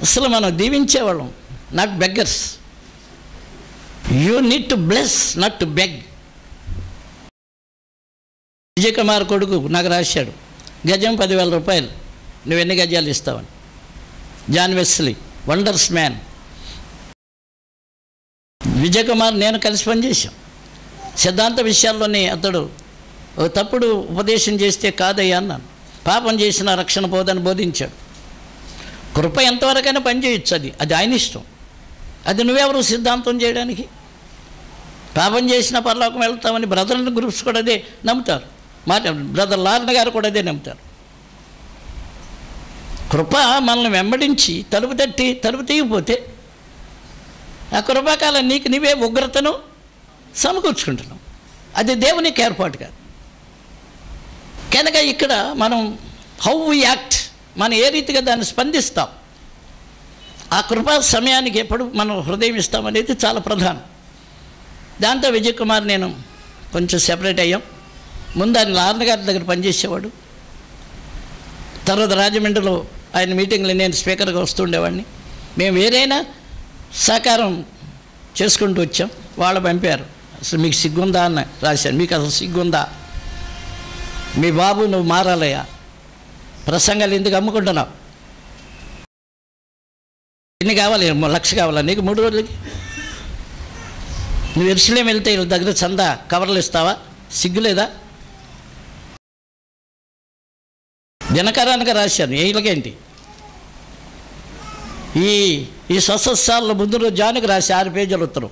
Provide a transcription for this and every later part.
అసలు మనం దీవించేవాళ్ళం not beggars you need to bless not to beg Vijaykumar కొడుకు నాకు రాశాడు గజం పదివేల రూపాయలు నువ్వు ఎన్ని గజాలు ఇస్తావని. John Wesley wonders man. Vijay Kumar నేను కలిసి పనిచేశాం. సిద్ధాంత విషయాల్లోనే అతడు తప్పుడు ఉపదేశం చేస్తే కాదయ్యా అన్నాను. పాపం చేసిన రక్షణ పోదని బోధించాడు. కృప ఎంతవరకైనా పనిచేయచ్చు అది. అది ఆయన ఇష్టం. అది నువ్వెవరు సిద్ధాంతం చేయడానికి? పాపం చేసిన పరలోకం వెళ్తామని బ్రదర్ గ్రూప్స్ కూడా అదే నమ్ముతారు. మాట బ్రదర్ లార్న గారు కూడా అదే నమ్ముతారు. కృప మనల్ని వెంబడించి తలుపు తట్టి తలుపు తీయకపోతే ఆ కృపాకాలం నీకు నీవే ఉగ్రతను సమకూర్చుకుంటున్నాం. అది దేవునికి ఏర్పాటు కాదు. కనుక ఇక్కడ మనం హౌ వి యాక్ట్ మనం ఏ రీతిగా దాన్ని స్పందిస్తాం? ఆ కృపా సమయానికి ఎప్పుడు మనం హృదయం ఇస్తామనేది చాలా ప్రధానం. దాంతో విజయ్ కుమార్ నేను కొంచెం సెపరేట్ అయ్యాం. ముందు ఆయన నాన్నగారి గారి దగ్గర పనిచేసేవాడు. తర్వాత రాజమండ్రిలో ఆయన మీటింగ్లో నేను స్పీకర్గా వస్తుండేవాడిని మేము వేరైనా సహకారం చేసుకుంటూ వచ్చాం. వాళ్ళు పంపారు. అసలు మీకు సిగ్గుందా? అన్న రాశాను మీకు అసలు సిగ్గుందా? మీ బాబు నువ్వు మారాలయ్యా? ప్రసంగాలు ఎందుకు అమ్ముకుంటున్నావు? ఎన్ని కావాలి? లక్ష కావాలా? నీకు మూడు రోజులకి? నువ్వు ఎరుసలేం వెళ్తే వీళ్ళ దగ్గర చందా కవర్లు ఇస్తావా? సిగ్గులేదా? దినకరానికి రాశాను. వీళ్ళకేంటి ఈ ఈ స్వసస్సాల ముందు రోజు జానికి రాసి ఆరు పేజీలు ఉత్తరం.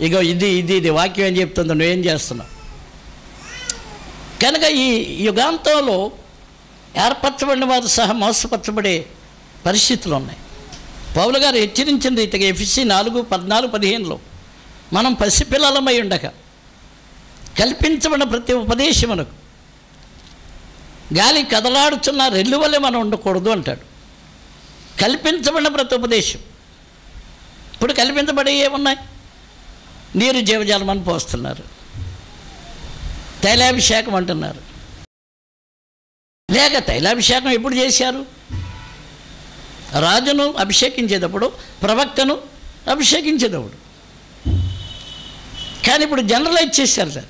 ఇగో ఇది ఇది ఇది వాక్యం ఏం చెప్తుందో నువ్వేం చేస్తున్నావు? కనుక ఈ యుగాంతంలో ఏర్పరచబడిన వారు సహా మోసపరచబడే పరిస్థితులు ఉన్నాయి. పౌలు గారు హెచ్చరించిన రీతిగా ఎఫ్సి నాలుగు పద్నాలుగు పదిహేనులో మనం పసిపిల్లలమై ఉండక కల్పించబడిన ప్రతి ఉపదేశమునకు గాలి కదలాడుచున్న రెల్లు వల్లే మనం ఉండకూడదు అంటాడు. కల్పించబడిన ప్రతి ఉపదేశం. ఇప్పుడు కల్పించబడి ఏమున్నాయి? నీరు జీవజాలమని పోస్తున్నారు. తైలాభిషేకం అంటున్నారు. లేక తైలాభిషేకం ఎప్పుడు చేశారు? రాజును అభిషేకించేటప్పుడు ప్రవక్తను అభిషేకించేటప్పుడు. కానీ ఇప్పుడు జనరలైజ్ చేశారు సార్.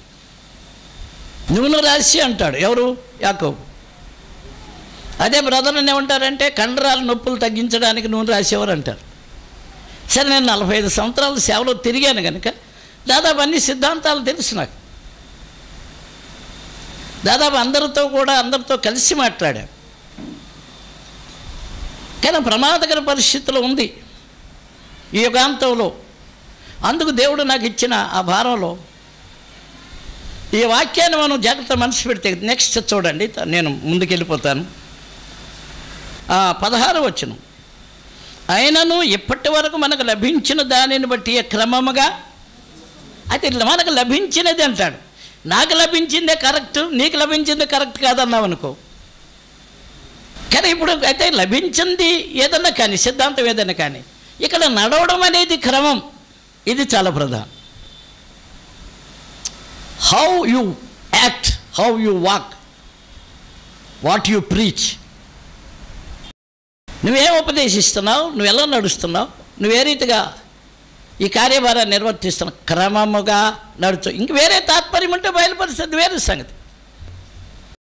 నూనె రాసి అంటాడు. ఎవరు? యాకోబు. అదే బ్రదర్ని ఏమంటారంటే కండరాల నొప్పులు తగ్గించడానికి నూనె రాసేవారు అంటారు. సరే నేను నలభై ఐదు సంవత్సరాలు సేవలో తిరిగాను కనుక దాదాపు అన్ని సిద్ధాంతాలు తెలుసు నాకు. దాదాపు అందరితో కూడా అందరితో కలిసి మాట్లాడాం. కానీ ప్రమాదకర పరిస్థితిలో ఉంది ఈ యుగాంతంలో. అందుకు దేవుడు నాకు ఇచ్చిన ఆ భారంలో ఈ వాక్యాన్ని మనం జాగ్రత్త మనసు పెడితే నెక్స్ట్ చూడండి నేను ముందుకెళ్ళిపోతాను. పదహారు వచ్చును అయినను ఇప్పటి వరకు మనకు లభించిన దానిని బట్టి క్రమముగా అయితే మనకు లభించినది అంటాడు. నాకు లభించిందే కరెక్ట్ నీకు లభించింది కరెక్ట్ కాదన్నావు అనుకో. కానీ ఇప్పుడు అయితే లభించింది ఏదన్నా కానీ సిద్ధాంతం ఏదన్నా కానీ ఇక్కడ నడవడం అనేది క్రమం. ఇది చాలా ప్రధానం. How you act how you walk what you preach నువ్వేం ఉపదేశిస్తున్నావు? నువ్వు ఎలా నడుస్తున్నావు? నువ్వే రీతిగా ఈ కార్యభారాన్ని నిర్వర్తిస్తున్న క్రమముగా నడుచు. ఇంక వేరే తాత్పర్యం ఉంటే బయలుపరిస్తుంది వేరే సంగతి.